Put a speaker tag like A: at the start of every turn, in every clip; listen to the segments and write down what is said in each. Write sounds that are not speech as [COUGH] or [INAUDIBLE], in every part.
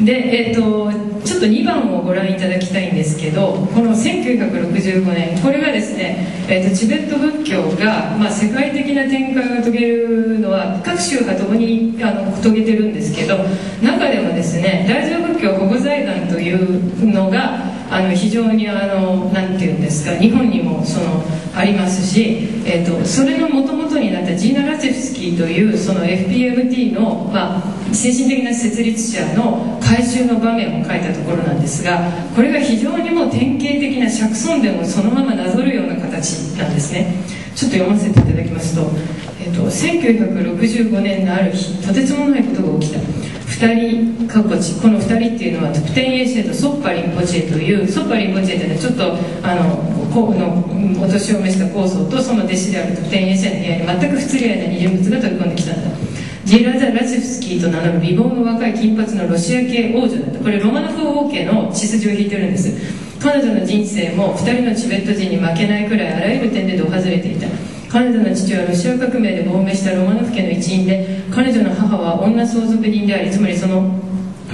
A: で、えーと、ちょっと2番をご覧いただきたいんですけどこの1965年これがですね、えーと、チベット仏教が、まあ、世界的な展開を遂げるのは各宗派ともにあの遂げてるんですけど中でもですね大乗仏教保護財団というのがあの非常にあのなんていうんですか日本にもそのありますし、えーと、それのもともとになったジーナ・ラチェフスキーというその FPMT の、まあ、精神的な設立者の改修の場面を書いたところなんですがこれが非常にもう典型的な釈尊伝をそのままなぞるような形なんですね。ちょっと読ませていただきますと,、えーと、1965年のある日とてつもないことが起きた。2人かっこちこの2人っていうのはトプテンエシェとソッパリンポチェというソッパリンポチェっていうのはちょっとあの候補のお年を召した高僧とその弟子であるトプテンエシェの部屋に全く不釣り合いな人物が飛び込んできたんだ。ジェラザ・ラチェフスキーと名乗る美貌の若い金髪のロシア系王女だった。これロマノフ王家の血筋を引いてるんです。彼女の人生も2人のチベット人に負けないくらいあらゆる点で度外れていた。彼女の父はロシア革命で亡命したロマノフ家の一員で彼女の母は女相続人でありつまりその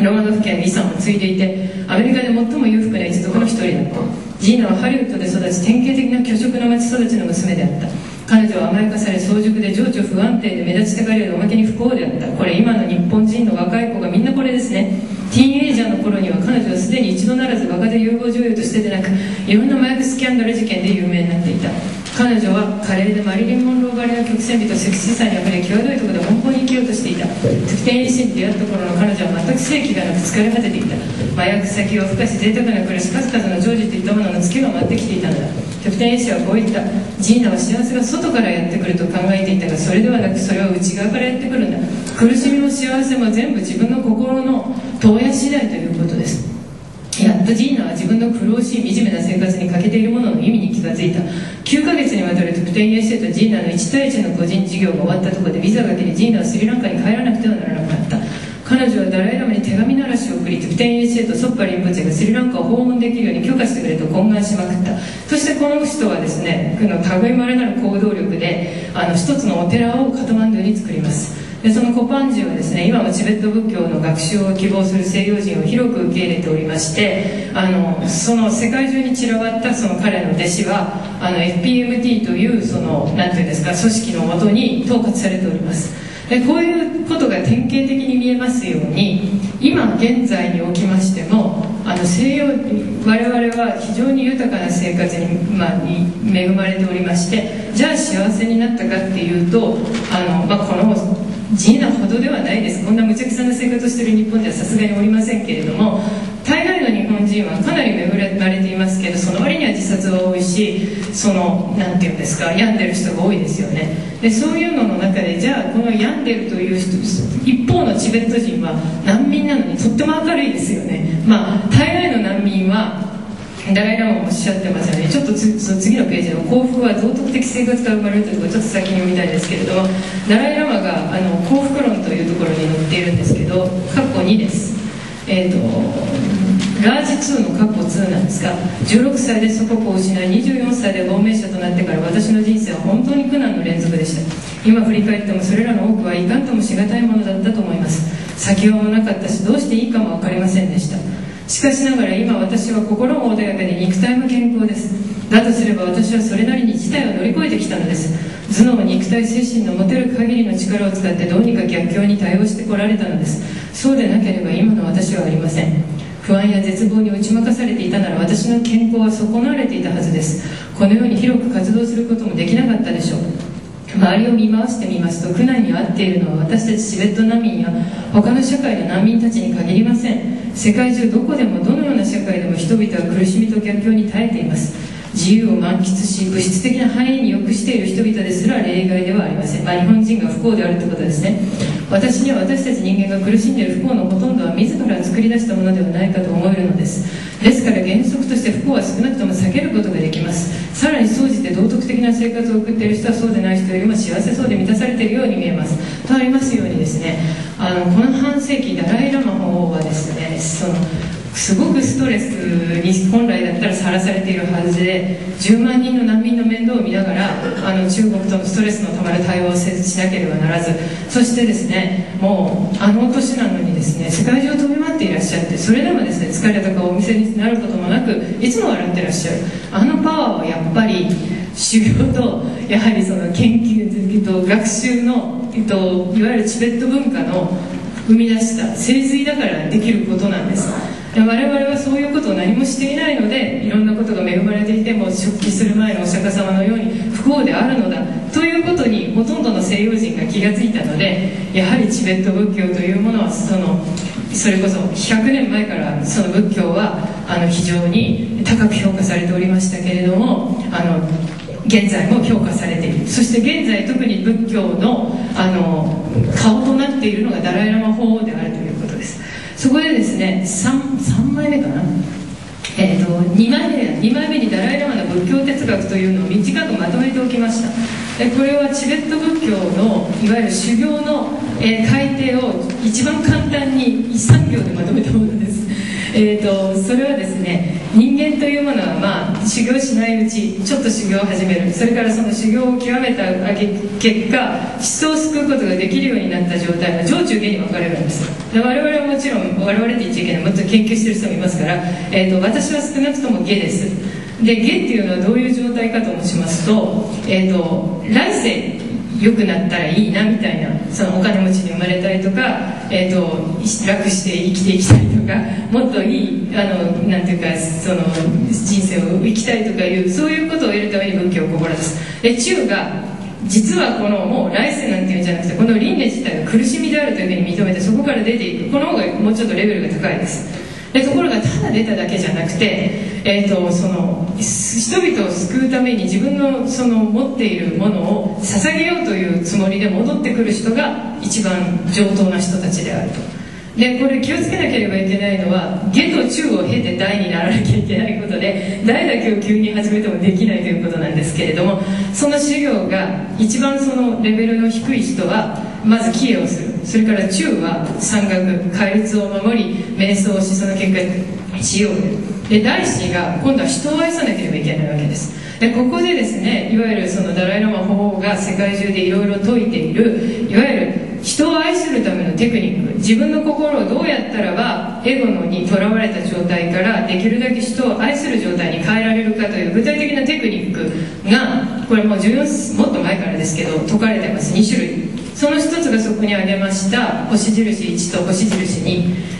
A: ロマノフ家の遺産を継いでいてアメリカで最も裕福な一族の一人だった。ジーナはハリウッドで育ち典型的な巨色の町育ちの娘であった。彼女は甘やかされ早熟で情緒不安定で目立ちたがりでおまけに不幸であった。これ今の日本人の若い子がみんなこれですね。ティーンエイ頃には彼女はすでに一度ならず若手有望女優としてでなくいろんな麻薬スキャンダル事件で有名になっていた。彼女は華麗でマリリン・モンローばりの曲線美とセクシーさにあふれ際どいところで奔放に生きようとしていた。特定医師に出会った頃の彼女は全く正気がなく疲れ果てていた。麻薬先をふかし贅沢な暮らし数々の常時といったものの月が回ってきていたのだ。特定医師はこう言ったジーナは幸せが外からやってくると考えていたがそれではなくそれは内側からやってくるんだ。苦しみも幸せも全部自分の心の投影次第ということです。やっとジーナは自分の苦しい惨めな生活に欠けているものの意味に気がついた。9ヶ月にわたる特典エステとジーナの1対1の個人事業が終わったところでビザがけでジーナはスリランカに帰らなくてはならなくなった。彼女はダライラマに手紙ならしを送り特典エステとソッパリンポチェがスリランカを訪問できるように許可してくれと懇願しまくった。そしてこの人はですねこの類まれなる行動力であの一つのお寺をカトマンドに作ります。でそのコパンジはですね今もチベット仏教の学習を希望する西洋人を広く受け入れておりましてあのその世界中に散らばったその彼の弟子はあの FPMT というその何ていうんですか組織のもとに統括されております。でこういうことが典型的に見えますように今現在におきましてもあの西洋我々は非常に豊かな生活に,、まあ、に恵まれておりましてじゃあ幸せになったかっていうとあの、まあ、この自由なほどではないです。こんな無茶苦茶な生活をしている日本ではさすがにおりませんけれども大概の日本人はかなり恵まれていますけどその割には自殺は多いしその何て言うんですか病んでる人が多いですよね。でそういうのの中でじゃあこの病んでるという人一方のチベット人は難民なのにとっても明るいですよね。まあ大概の難民はダライ・ラマもおっしゃってますよね。ちょっとその次のページの幸福は道徳的生活から生まれるというところちょっと先に読みたいですけれどもダライ・ラマがあの幸福論というところに載っているんですけど括弧2です。えっ、ー、とラージ2の括弧2なんですが16歳で祖国を失い24歳で亡命者となってから私の人生は本当に苦難の連続でした。今振り返ってもそれらの多くはいかんともしがたいものだったと思います。先はもなかったしどうしていいかも分かりませんでした。しかしながら今私は心も穏やかで肉体も健康です。だとすれば私はそれなりに事態を乗り越えてきたのです。頭脳肉体精神の持てる限りの力を使ってどうにか逆境に対応してこられたのです。そうでなければ今の私はありません。不安や絶望に打ち負かされていたなら私の健康は損なわれていたはずです。このように広く活動することもできなかったでしょう。周りを見回してみますと苦難に遭っているのは私たちチベット難民や他の社会の難民たちに限りません。世界中どこでもどのような社会でも人々は苦しみと逆境に耐えています。自由を満喫し物質的な繁栄に良くしている人々ですら例外ではありません、まあ、日本人が不幸であるということですね。私には私たち人間が苦しんでいる不幸のほとんどは自ら作り出したものではないかと思えるのです。ですから原則として不幸は少なくとも避けることができます。さらに総じて道徳的な生活を送っている人はそうでない人よりも幸せそうで満たされているように見えます。とありますようにですね。あのこの半世紀ダライ・ラマ法はですねそのすごくストレスに本来だったらさらされているはずで10万人の難民の面倒を見ながらあの中国とのストレスのたまる対応をしなければならずそしてですねもうあの年なのにですね世界中を飛び回っていらっしゃってそれでもですね疲れとかお店になることもなくいつも笑ってらっしゃる。あのパワーはやっぱり修行とやはりその研究と学習の、えっと、いわゆるチベット文化の生み出した精髄だからできることなんです。我々はそういうことを何もしていないのでいろんなことが恵まれていても出家する前のお釈迦様のように不幸であるのだということにほとんどの西洋人が気がついたのでやはりチベット仏教というものはそのそれこそ100年前からその仏教はあの非常に高く評価されておりましたけれどもあの現在も評価されている。そして現在特に仏教のあの顔となっているのがダライ・ラマ法王であるということですそこでですね 3, 3枚目かな。えーと、2枚目2枚目にダライ・ラマの仏教哲学というのを短くまとめておきました。でこれはチベット仏教のいわゆる修行の、えー、改定を一番簡単に3行でまとめたものです。えーと、それはですね人間というものは、まあ、修行しないうちちょっと修行を始める。それからその修行を極めた結果人を救うことができるようになった状態は上中下に分かれるんです。で我々はもちろん我々って言っちゃいけない。もっと研究してる人もいますから、えーと、私は少なくとも下です。で下っていうのはどういう状態かと申しますと,、えーと来世良くなったらいいなみたいなそのお金持ちに生まれたりとか、えーと、楽して生きていきたいとか [LAUGHS] もっといいあのなんていうかその人生を生きたいとかいうそういうことを得るために仏教を志す。で中が実はこのもう来世なんていうんじゃなくてこの輪廻自体が苦しみであるというふうに認めてそこから出ていく。この方がもうちょっとレベルが高いです。でところがただ出ただけじゃなくて、えーと、その人々を救うために自分のその持っているものを捧げようというつもりで戻ってくる人が一番上等な人たちであると。でこれ気をつけなければいけないのは下と中を経て大にならなきゃいけないことで大だけを急に始めてもできないということなんですけれどもその修行が一番そのレベルの低い人はまず帰依をする。それから中は山岳戒律を守り瞑想をしその結果しようで大師が今度は人を愛さなければいけないわけです。でここでですねいわゆるそのダライ・ラマ法王が世界中でいろいろ説いているいわゆる人を愛するためのテクニック自分の心をどうやったらばエゴのにとらわれた状態からできるだけ人を愛する状態に変えられるかという具体的なテクニックがこれもう14もっと前からですけど説かれてます。2種類。その一つがそこに挙げました星印1と星印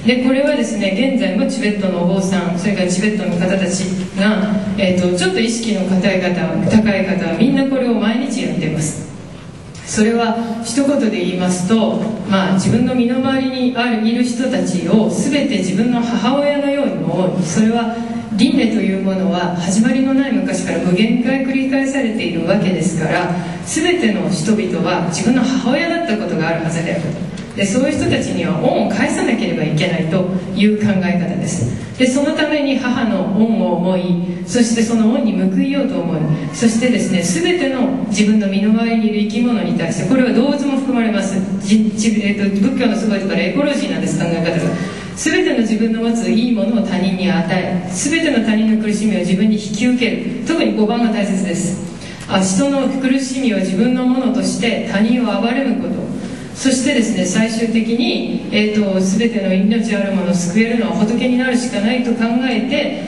A: 2でこれはですね現在もチベットのお坊さんそれからチベットの方たちが、えーと、ちょっと意識の高い方高い方はみんなこれを毎日やってます。それは一言で言いますと、まあ、自分の身の回りにあるいる人たちを全て自分の母親のように思う。それは輪廻というものは始まりのない昔から無限回繰り返されているわけですから全ての人々は自分の母親だったことがあるはずであるでそういう人たちには恩を返さなければいけないという考え方です。でそのために母の恩を思いそしてその恩に報いようと思いそしてですね全ての自分の身の回りにいる生き物に対してこれは動物も含まれます、えーと、仏教のすごいところエコロジーなんです考え方が全ての自分の持ついいものを他人に与え全ての他人の苦しみを自分に引き受ける。特に5番が大切です。人の苦しみを自分のものとして他人を憐れむこと。そしてですね最終的に、えーと、全ての命あるものを救えるのは仏になるしかないと考えて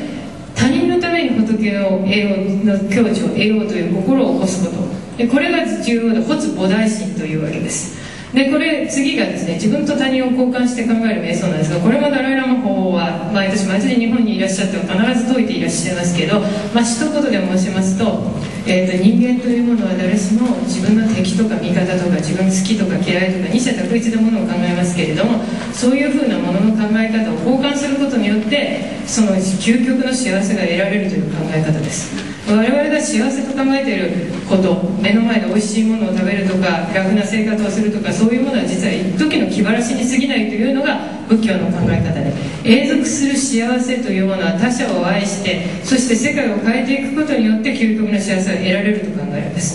A: 他人のために仏を得ようの境地を得ようという心を起こすこと。でこれが重要で発菩提心というわけです。でこれ次がですね自分と他人を交換して考える瞑想なんですがこれもダライ・ラマ法は毎年毎年日本にいらっしゃって必ず説いていらっしゃいますけど、まあ一言で申しますと,、えーと、人間というものは誰しも自分の敵とか味方とか自分好きとか嫌いとか二者択一のものを考えますけれどもそういうふうなものの考え方を交換することによってその究極の幸せが得られるという考え方です。我々が幸せと考えていること目の前で美味しいものを食べるとか楽な生活をするとかそういうものは実は一時の気晴らしに過ぎないというのが仏教の考え方で永続する幸せというものは他者を愛してそして世界を変えていくことによって究極の幸せを得られると考えるんです。